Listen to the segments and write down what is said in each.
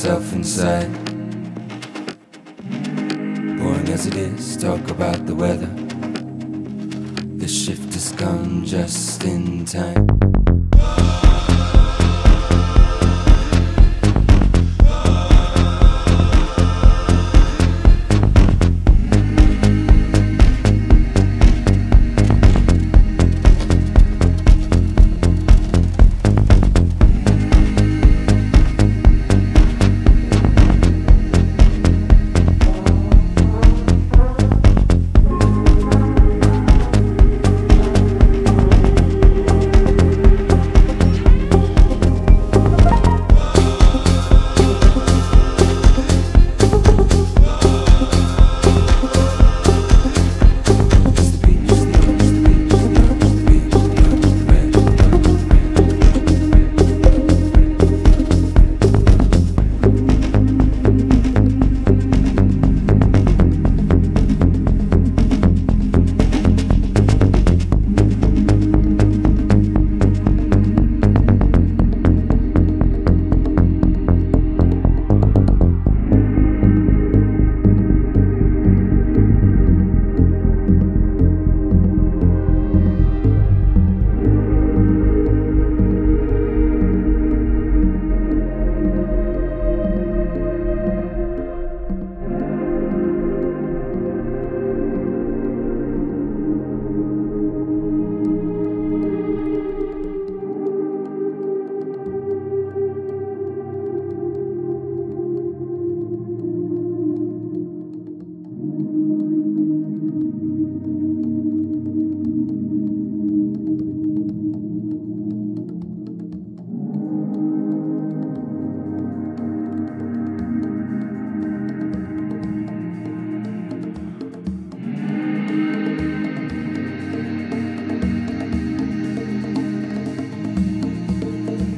myself inside. Boring as it is, talk about the weather. The shift has come just in time.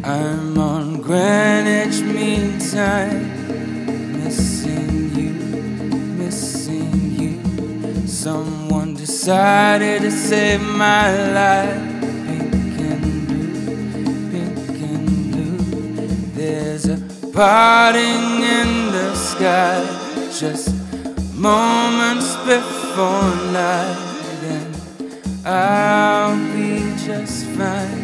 I'm on Greenwich Mean Time, missing you, missing you. Someone decided to save my life. Pink and blue, pink and blue. There's a parting in the sky, just moments before night, and I'll be just fine.